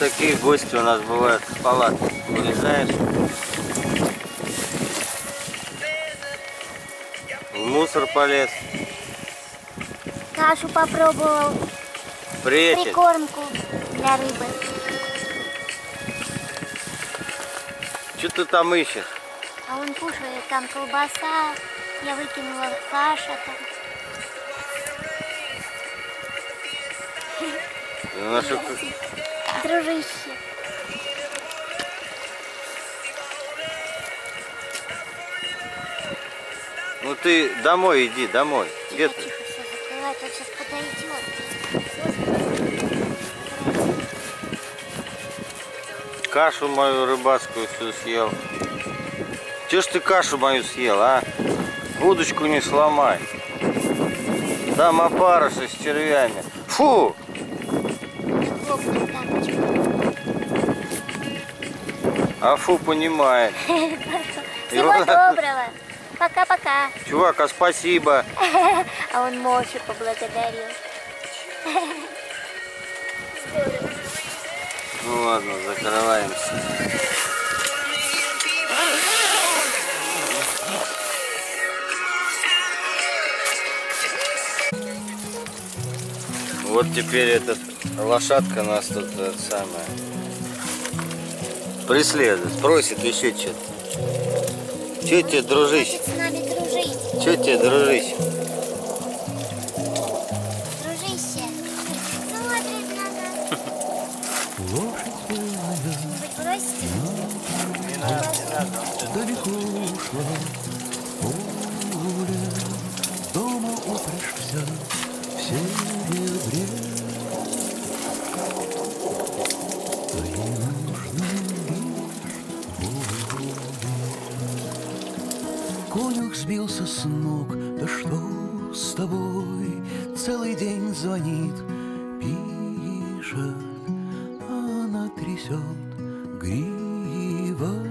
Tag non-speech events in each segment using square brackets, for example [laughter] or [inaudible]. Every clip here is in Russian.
такие гости у нас бывают в палатке. Вылезаешь. В мусор полез. Кашу попробовал, Пречет. прикормку для рыбы. Что ты там ищешь? А он кушает, там колбаса, я выкинула каша там. Ты- Дружище. Ну ты домой иди, домой. Где Тихо, ты? тихо, все закрывай, тот сейчас подойдет. Кашу мою рыбацкую всю съел. Че ж ты кашу мою съел, а? Удочку не сломай. Там опарыши с червями. Фу! Хлопнул тапочку. А фу понимает. [laughs] Всего доброго. Пока-пока. Чувак, а спасибо. [laughs] А он молча поблагодарил. Ну ладно, закрываемся. Вот теперь этот лошадка нас тут это самое преследует, просит еще что-то. Че тебе, дружище? Хочет с нами дружить. Че тебе, дружище? Дружище. Смотрит на нас. Лошадь бросите? Не надо, не надо. далеко ушла Конюх сбился с ног, да что с тобой? Целый день звонит, пишет, а она трясет гривой.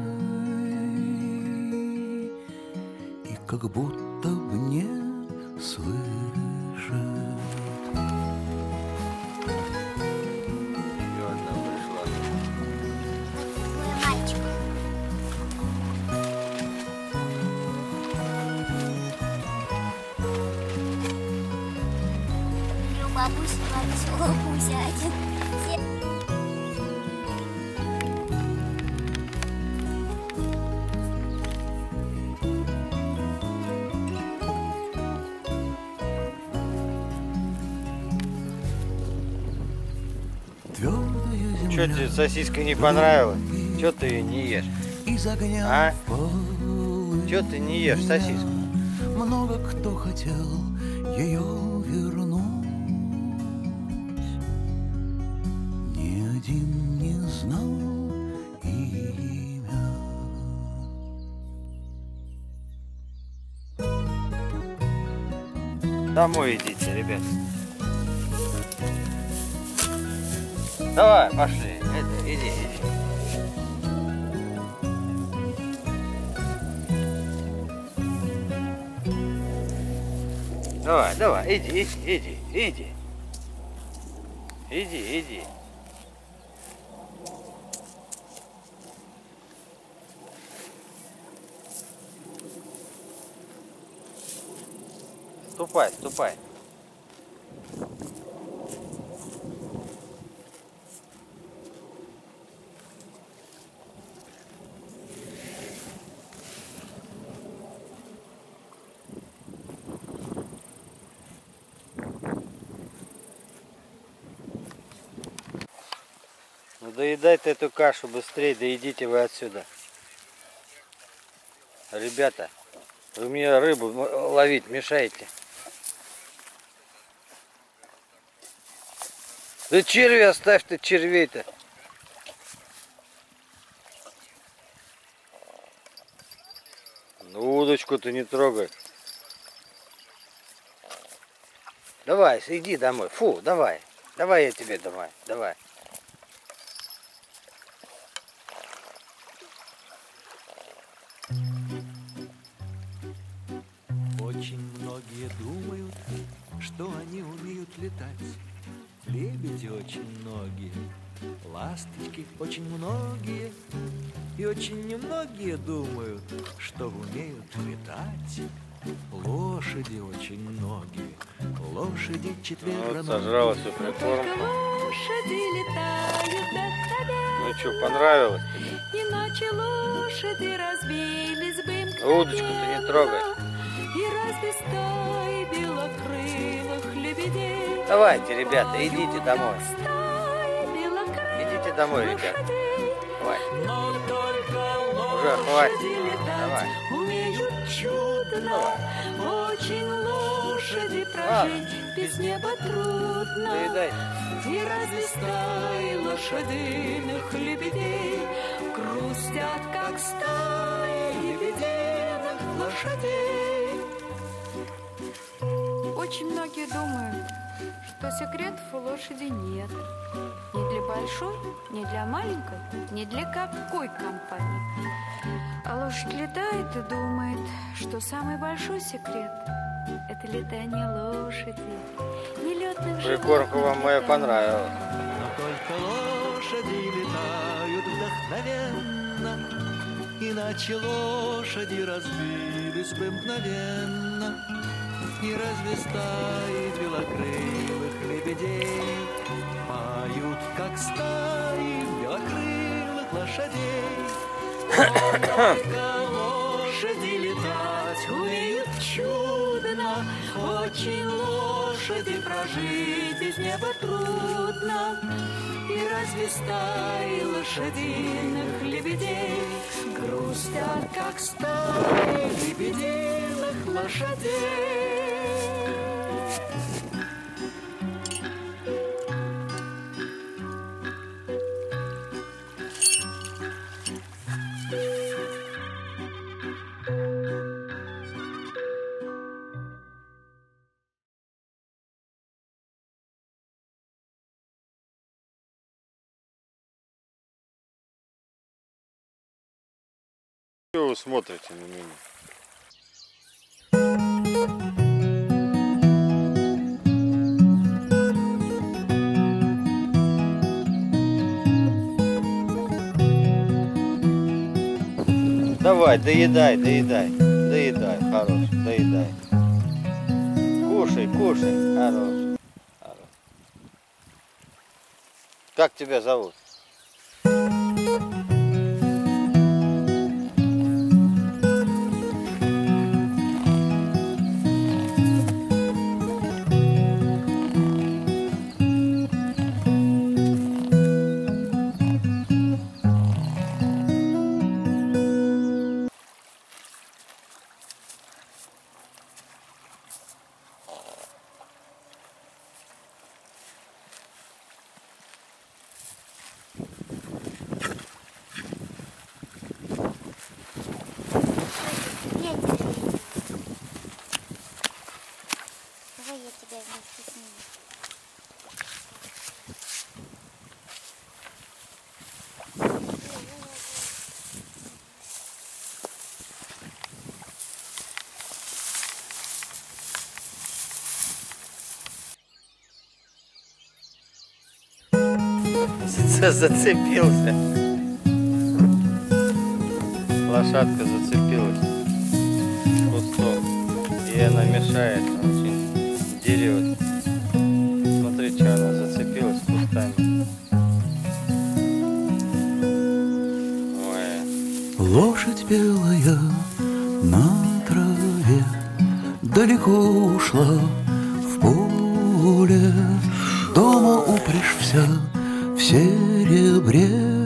И как будто б не слышит. У бабуси веселого Пуся один. Че тебе сосиска не понравилась? Че ты ее не ешь? А? Че ты не ешь сосиску? Много кто хотел ее один не знал имя. Домой идите, ребят. Давай, пошли. Это, иди, иди. Давай, давай, иди, иди, иди, иди. Иди, иди. Ступай, ступай. Ну доедайте эту кашу быстрее, да идите вы отсюда. Ребята, вы мне рыбу ловить мешаете. Да черви оставь ты червей-то. Ну удочку ты не трогай. Давай, иди домой. Фу, давай. Давай я тебе домой. Давай. Многие, ласточки очень многие, И очень немногие думают, что умеют летать. Лошади очень многие, лошади Вот четвероногие. сожрала всю прикормку. Лошади летают вдохновенно, Ну что, понравилось тебе? Иначе лошади разбились бы Удочку-то не трогай. И разве стаи белокрылых лебедей Давайте, ребята, идите домой. Домой, ребята. лошадей Давай. Но только Уже хватит. Давай. умеют чудно Очень лошади прожить без неба трудно Доедай. и разве стаи лошадиных лебедей Грустят, как стаи лебединых лошадей Очень многие думают, что секретов у лошади нет Ни для большой, ни для маленькой, ни для какой компании А лошадь летает и думает, что самый большой секрет Это летание лошади, не летных Прикормка вам моя понравилась. Но только лошади летают вдохновенно, Иначе лошади разбились бы мгновенно. И разве стаи белокрылых лебедей Поют, как стаи белокрылых лошадей? Только лошади летать умеют чудно, Очень лошади прожить без неба трудно. И разве стаи лошадиных лебедей Грустят, как стаи лебединых лошадей? Что вы смотрите на меня? Давай, доедай, доедай, доедай, хорош, доедай. Кушай, кушай, хорош, хорош. Как тебя зовут? За- Зацепился. Лошадка зацепилась в кустом. И она мешает очень дерет. Смотри, что она зацепилась кустами. Ой, Лошадь белая на траве Далеко ушла в поле Дома упряжь вся в серебре.